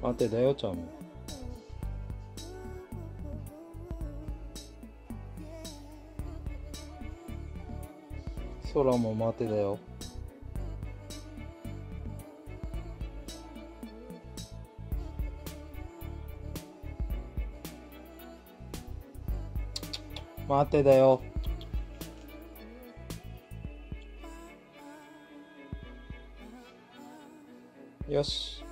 待てだよちゃんも。空も待てだよ。待てだよ。よし。